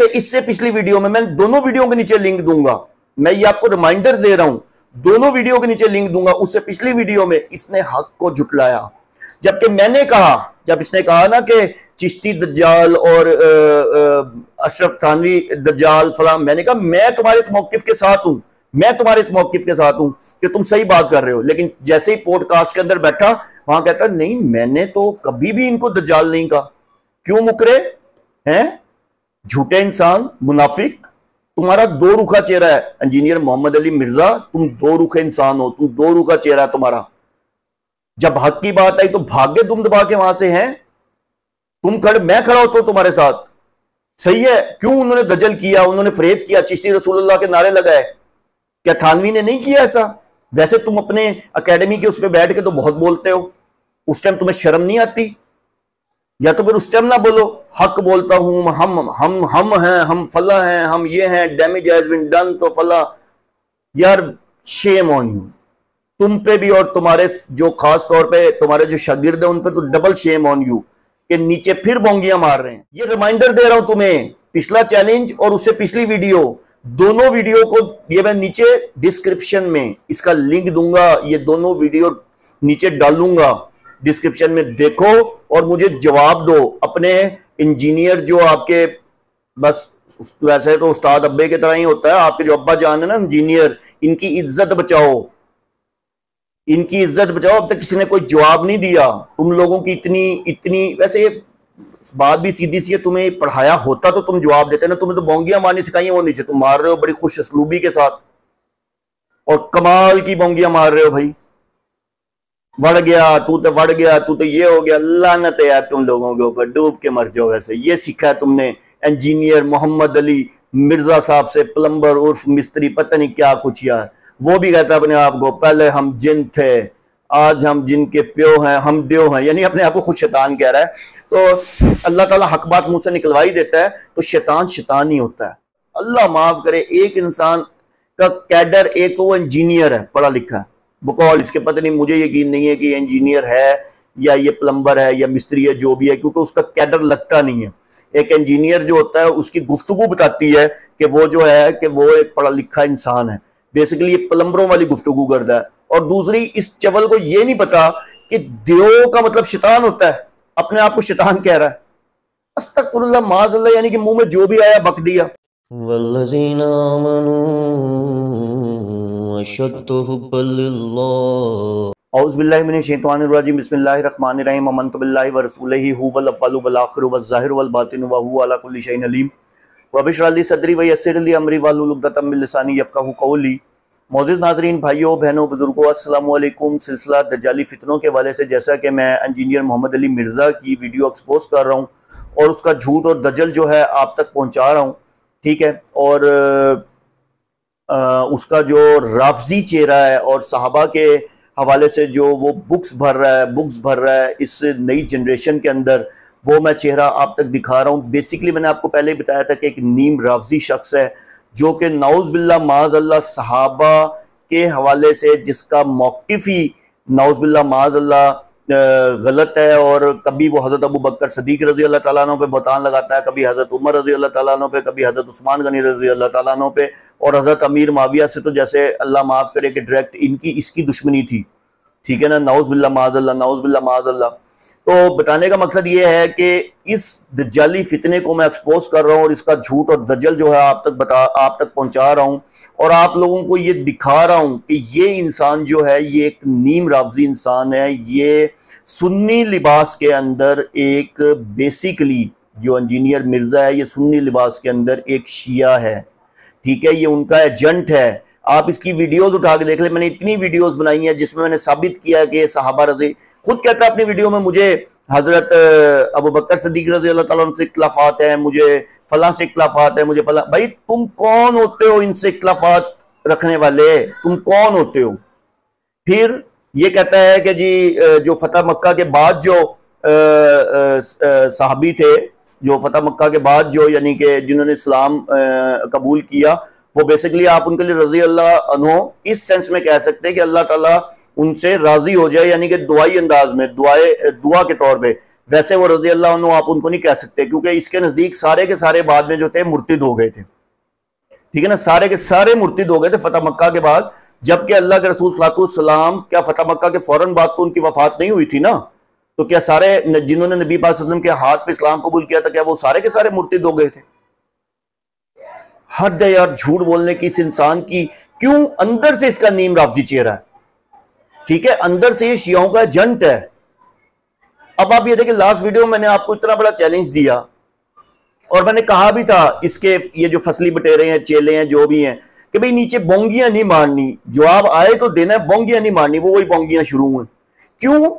अच्छा इससे पिछली वीडियो में मैं दोनों वीडियो के नीचे लिंक दूँगा। मैं ये आपको रिमाइंडर दे रहा हूँ। दोनों वीडियो के नीचे लिंक दूँगा। उससे पिछली वीडियो में इसने हक को झुटलाया। जबकि मैंने कहा, जब इसने कहा ना कि चिश्ती दज्जाल और अशरफ थानवी दज्जाल फलाम मैंने कहा, मैं तुम्हारे इस मौकफ के साथ हूँ। मैं तुम्हारे इस मौकफ के साथ हूँ कि तुम सही बात कर रहे हो। लेकिन जैसे ही पॉडकास्ट के अंदर बैठा, वहाँ कहता, नहीं, मैंने तो कभी भी इनको दज्जाल नहीं कहा। क्यों मुकरे? हैं? झूठे इंसान, मुनाफिक, तुम्हारा दो रुखा चेहरा है। इंजीनियर मोहम्मद अली मिर्ज़ा, तुम दो रुखे इंसान हो, तुम दो रुखा चेहरा है तुम्हारा। जब हक की बात आई तो भाग्य तुम दबा के वहाँ से हैं। तुम खड़े, मैं खड़ा होता हूँ तुम्हारे साथ। सही है, क्यों उन्होंने दजल किया, उन्होंने फरेब किया, चिश्ती रसूलुल्लाह के नारे लगाए? क्या थानवी ने नहीं किया ऐसा? वैसे तुम अपने अकेडमी के उस पर बैठ के तो बहुत बोलते हो। उस टाइम तुम्हें शर्म नहीं आती? या तो फिर उस टाइम ना बोलो, हक बोलता हूँ, हम हम हम हैं, हम फला हैं, हम ये हैं डैमेज हैज़ बीन डन तो फला। यार शेम ऑन यू तुम पे भी और तुम्हारे जो खास तौर पे तुम्हारे जो शागिर्द है, उन पे तो डबल शेम ऑन यू के नीचे फिर बोंगियाँ मार रहे हैं। ये रिमाइंडर दे रहा हूँ तुम्हें, पिछला चैलेंज और उससे पिछली वीडियो दोनों वीडियो को ये मैं नीचे डिस्क्रिप्शन में इसका लिंक दूँगा, ये दोनों वीडियो नीचे डालूँगा। डिस्क्रिप्शन में देखो और मुझे जवाब दो। अपने इंजीनियर जो आपके, बस वैसे तो उस्ताद अब्बे की तरह ही होता है, आपके जो अब्बा जान है ना इंजीनियर इनकी इज़्ज़त बचाओ। इनकी इज़्ज़त बचाओ, अब तक किसी ने कोई जवाब नहीं दिया। तुम लोगों की इतनी इतनी, वैसे बात भी सीधी सी है, तुम्हें पढ़ाया होता तो तुम जवाब देते ना, तुम्हें तो बोंगियाँ मारनी सिखाई वो नीचे। तुम मार रहे हो बड़ी खुश असलूबी के साथ। और कमाल की बोंगियाँ मार रहे हो भाई। वड़ गया, तू तो वड़ गया, तू तो ये हो गया। लानत है यार तुम लोगों के ऊपर, डूब के मर जाओ वैसे। ये सीखा तुमने इंजीनियर मोहम्मद अली, मिर्ज़ा साहब से प्लम्बर उर्फ़ मिस्त्री, पता नहीं क्या कुछ यार। वो भी कहता अपने आप को, पहले हम जिन थे, आज हम जिनके प्यो हैं, हम देव हैं। यानी अपने आप को खुद शैतान कह रहा है। तो अल्लाह ताला हक बात मुँह से निकलवा ही देता है तो शैतान शैतान ही होता है। अल्लाह माफ़ करे, एक इंसान का कैडर, एक तो वो इंजीनियर है, पढ़ा लिखा है। बकौल, इसके पता नहीं, मुझे यकीन नहीं है कि इंजीनियर है या ये प्लम्बर है या मिस्त्री है, जो भी है, क्योंकि उसका कैडर लगता नहीं है। एक इंजीनियर जो होता है, उसकी गुफ्तगु बताती है कि वो जो है, कि वो एक पढ़ा लिखा इंसान है। बेसिकली ये प्लम्बरों वाली गुफ्तगु करता है। और दूसरी, इस चवल को ये नहीं पता कि देव का मतलब शैतान होता है। अपने आप को शैतान कह रहा है। माजल्ला यानी कि मुँह में जो भी आया, बक दिया। नाजरीन भाइयों बहनों बुज़ुर्गों असलकुम सिलसिला दजाली के वाले से जैसा कि मैं इंजीनियर मोहम्मद अली मिर्ज़ा की वीडियो एक्सपोज कर रहा हूँ और उसका झूठ और दजल जो है आप तक पहुँचा रहा हूँ ठीक है और आ, उसका जो राफजी चेहरा है और साहबा के हवाले से जो वो बुक्स भर रहा है बुक्स भर रहा है इस नई जनरेशन के अंदर वो मैं चेहरा आप तक दिखा रहा हूँ। बेसिकली मैंने आपको पहले ही बताया था कि एक नीम राफजी शख्स है जो कि नाउज बिल्ला माज अल्लाह सहाबा के हवाले से जिसका मौकफ ही नाउज बिल्ला माज अल्लाह गलत है और कभी वो हज़रत अबू बकर सदीक रज़ी अल्लाह तला पे बतान लगाता है, कभी हज़रत उमर रज़ी अल्लाह तालों पे, कभी हज़रत उस्मान गनी रज़ी अल्लाह तैन पे और हज़रत अमीर माविया से तो जैसे अल्लाह माफ़ करे कि डायरेक्ट इनकी, इसकी दुश्मनी थी। ठीक है ना? नाउज बिल्ला माजल्ला नाउज बिल्ला माज अल्लाह तो बताने का मकसद ये है कि इस दजाली फितने को मैं एक्सपोज कर रहा हूँ और इसका झूठ और दजल जो है आप तक बता, आप तक पहुँचा रहा हूँ। और आप लोगों को ये दिखा रहा हूँ कि ये इंसान जो है, ये एक नीम रावजी इंसान है। ये सुन्नी लिबास के अंदर एक बेसिकली जो इंजीनियर मिर्ज़ा है, ये सुन्नी लिबास के अंदर एक शिया है। ठीक है, ये उनका एजेंट है। आप इसकी वीडियोस उठा के देख ले। मैंने इतनी वीडियोस बनाई हैं जिसमें मैंने साबित किया कि सहाबा रज़ी खुद कहता है अपनी वीडियो में, मुझे हज़रत अबू बकर सदीक रज़ी अल्लाह से इख्लाफात है, मुझे फला से इख्लाफात है, मुझे फला भाई, तुम कौन होते हो इनसे इख्लाफात रखने वाले? तुम कौन होते हो? फिर ये कहता है कि जी जो फतेह मक्का के बाद जो साहबी थे, जो फतेह मक्का के बाद जो, यानी कि जिन्होंने इस्लाम कबूल किया वो बेसिकली आप उनके लिए रज़ी अल्लाह इस सेंस में कह सकते हैं कि अल्लाह ताला उनसे राज़ी हो जाए, यानी कि दुआई अंदाज में, दुआए, दुआ के तौर पे। वैसे वो रज़ी अल्लाह आप उनको नहीं कह सकते, क्योंकि इसके नज़दीक सारे के सारे बाद में जो थे, मुर्तिद हो गए थे। ठीक है ना? सारे के सारे मुर्तिद हो गए थे फतेह मक्का के बाद, जबकि अल्लाह के रसूल सलाम क्या फतेह मक्का के फ़ौरन बाद तो उनकी वफात नहीं हुई थी ना? तो क्या सारे जिन्होंने नबी वसल्लम के हाथ पे इस्लाम कबूल किया था, क्या वो सारे के सारे मुर्तिद हो गए थे? हद है यार, झूठ बोलने की इस इंसान की, क्यों अंदर से इसका नीम राफजी चेहरा है? ठीक है, अंदर से ये शियाओं का जंट है। अब आप ये देखिए लास्ट वीडियो में मैंने आपको इतना बड़ा चैलेंज दिया, और मैंने कहा भी था, इसके ये जो फसली बटेरे हैं, चेले हैं, जो भी हैं, कि भाई नीचे बोंगियाँ नहीं मारनी। जवाब आए तो देना है, बोंगियाँ नहीं मारनी, वो वही बोंगियाँ शुरू हुए क्यों?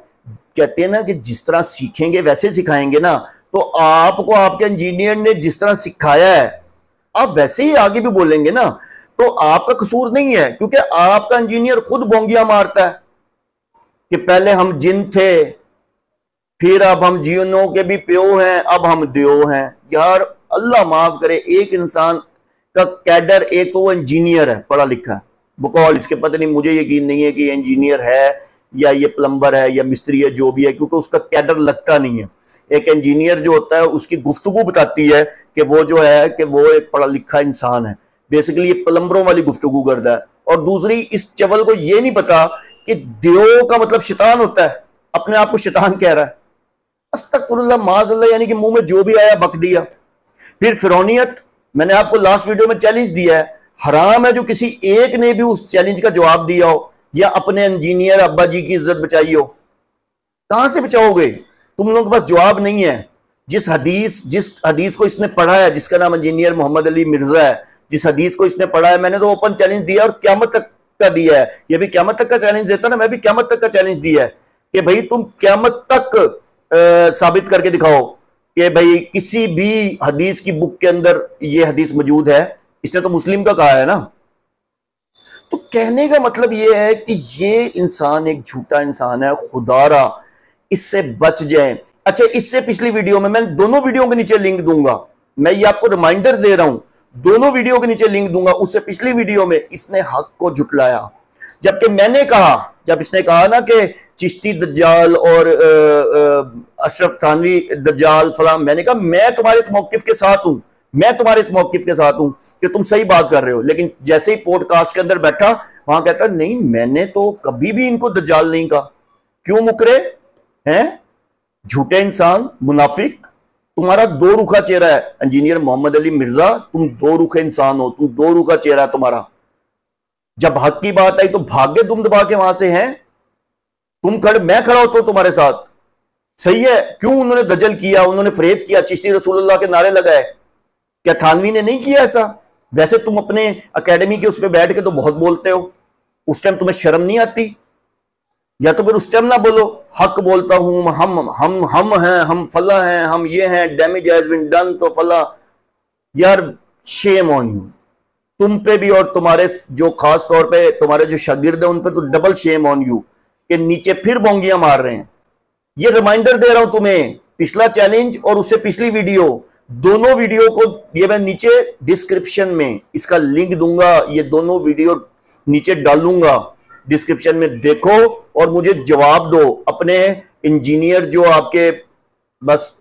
कहते हैं ना कि जिस तरह सीखेंगे, वैसे सिखाएँगे ना। तो आपको, आपके इंजीनियर ने जिस तरह सिखाया है आप वैसे ही आगे भी बोलेंगे ना तो आपका कसूर नहीं है, क्योंकि आपका इंजीनियर खुद बोंगिया मारता है कि पहले हम जिन थे, फिर अब हम जिनों के भी प्यो हैं, अब हम दियो हैं। यार, अल्लाह माफ़ करे, एक इंसान का कैडर, एक तो वो इंजीनियर है, पढ़ा लिखा है। बकौल, इसके पता नहीं, मुझे यकीन नहीं है कि इंजीनियर है, या ये प्लम्बर है, या मिस्त्री है, जो भी है, क्योंकि उसका कैडर लगता नहीं है। एक इंजीनियर जो होता है, उसकी गुफ्तगु बताती है कि वो जो है, कि वो एक पढ़ा लिखा इंसान है। बेसिकली ये प्लम्बरों वाली गुफ्तगु करता है। और दूसरी, इस चवल को ये नहीं पता कि देव का मतलब शैतान होता है। अपने आप को शैतान कह रहा है। अस्तफुल्ला माजल्ला यानी कि मुँह में जो भी आया, बक दिया। फिर फिरौनियत, मैंने आपको लास्ट वीडियो में चैलेंज दिया है। हराम है जो किसी एक ने भी उस चैलेंज का जवाब दिया हो, या अपने इंजीनियर अब्बा जी की इज़्ज़त बचाई हो। कहाँ से बचाओगे? तुम लोगों के पास जवाब नहीं है। जिस हदीस जिस हदीस को इसने पढ़ा है जिसका नाम इंजीनियर मोहम्मद अली मिर्ज़ा है जिस हदीस को इसने पढ़ा है मैंने तो ओपन चैलेंज दिया और क्यामत तक का दिया है। ये भी क्यामत तक का चैलेंज देता ना मैं भी क्यामत तक का चैलेंज दिया है कि भाई तुम क्यामत तक आ, साबित करके दिखाओ कि भाई किसी भी हदीस की बुक के अंदर ये हदीस मौजूद है। इसने तो मुस्लिम का कहा है ना। तो कहने का मतलब ये है कि ये इंसान एक झूठा इंसान है खुदारा। इससे बच जाए। अच्छा इससे पिछली वीडियो में मैं दोनों वीडियो के नीचे लिंक दूँगा। मैं ये आपको रिमाइंडर दे रहा हूँ, दोनों वीडियो के नीचे लिंक दूँगा। उससे पिछली वीडियो में इसने हक को जुटलाया जबकि मैंने कहा, जब इसने कहा ना कि चिश्ती दज्जाल और अशरफ थानवी दज्जाल फलाम मैंने कहा, मैं तुम्हारे इस मौकफ के साथ हूँ। मैं तुम्हारे इस मौकफ के साथ हूँ कि तुम सही बात कर रहे हो। लेकिन जैसे ही पॉडकास्ट के अंदर बैठा, वहाँ कहता, नहीं, मैंने तो कभी भी इनको दज्जाल नहीं कहा। क्यों मुकरे? हैं? झूठे इंसान, मुनाफिक, तुम्हारा दो रुखा चेहरा है इंजीनियर मोहम्मद अली मिर्ज़ा, तुम दो रुखे इंसान हो, तुम दो रुखा चेहरा है तुम्हारा। जब हक की बात आई तो भाग्य तुम दबा के वहाँ से हैं? तुम खड़े, मैं खड़ा होता हूँ तुम्हारे साथ। सही है, क्यों उन्होंने दजल किया, उन्होंने फरेब किया, चिश्ती रसूलुल्लाह के नारे लगाए? क्या थानवी ने नहीं किया ऐसा? वैसे तुम अपने अकेडमी के उस पर बैठ के तो बहुत बोलते हो। उस टाइम तुम्हें शर्म नहीं आती? या तो फिर उस टाइम ना बोलो, हक बोलता हूँ, हम हम हम हैं, हम फला हैं, हम ये हैं डैमेज हैज़ बिन डन तो फला। यार शेम ऑन यू तुम पे भी और तुम्हारे जो खास तौर पे तुम्हारे जो शागिर्द है, उन पे तो डबल शेम ऑन यू कि नीचे फिर बोंगियाँ मार रहे हैं। ये रिमाइंडर दे रहा हूँ तुम्हें, पिछला चैलेंज और उससे पिछली वीडियो दोनों वीडियो को ये मैं नीचे डिस्क्रिप्शन में इसका लिंक दूँगा, ये दोनों वीडियो नीचे डालूँगा। डिस्क्रिप्शन में देखो और मुझे जवाब दो। अपने इंजीनियर जो आपके बस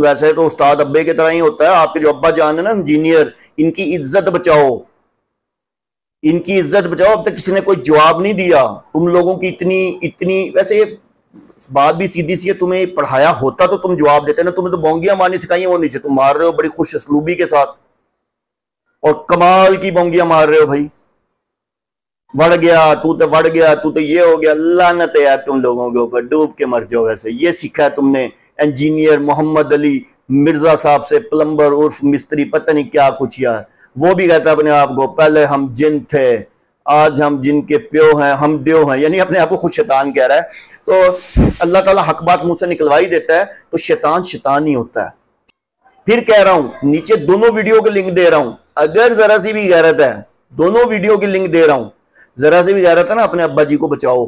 वैसे तो उस्ताद अब्बे की तरह ही होता है, आपके जो अब्बा जान है ना इंजीनियर इनकी इज़्ज़त बचाओ। इनकी इज़्ज़त बचाओ। अब तक किसी ने कोई जवाब नहीं दिया। तुम लोगों की इतनी इतनी, वैसे बात भी सीधी सी है, तुम्हें पढ़ाया होता तो तुम जवाब देते ना, तुम्हें तो बोंगियाँ मारनी सिखाई वो नीचे। तुम मार रहे हो बड़ी खुश असलूबी के साथ। और कमाल की बोंगियाँ मार रहे हो भाई। वड़ गया, तू तो वड़ गया, तू तो ये हो गया, लानत है यार तुम लोगों के ऊपर, डूब के मर जाओ वैसे। ये सीखा है तुमने इंजीनियर मोहम्मद अली, मिर्ज़ा साहब से प्लम्बर उर्फ़, मिस्त्री, पता नहीं क्या कुछ यार। वो भी कहता है अपने आप को, पहले हम जिन थे, आज हम जिनके प्यो हैं, हम देव हैं। यानी अपने आप को खुद शैतान कह रहा है। तो अल्लाह ताला हक बात मुँह से निकलवा ही देता है तो शैतान शैतान ही होता है। फिर कह रहा हूँ, नीचे दोनों वीडियो के लिंक दे रहा हूँ। अगर जरा सी भी गैरत है, दोनों वीडियो की लिंक दे रहा हूँ। जरा से भी जा रहा था ना, अपने अब्बा जी को बचाओ।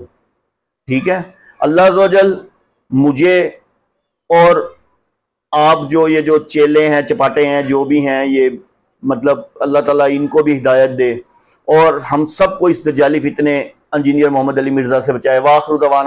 ठीक है? अल्लाह मुझे और आप जो, ये जो चेले हैं, चपाटे हैं, जो भी हैं, ये मतलब अल्लाह ताला इनको भी हिदायत दे। और हम सबको इस दजाली फितने, इंजीनियर मोहम्मद अली मिर्ज़ा से बचाए। वाखरुदवान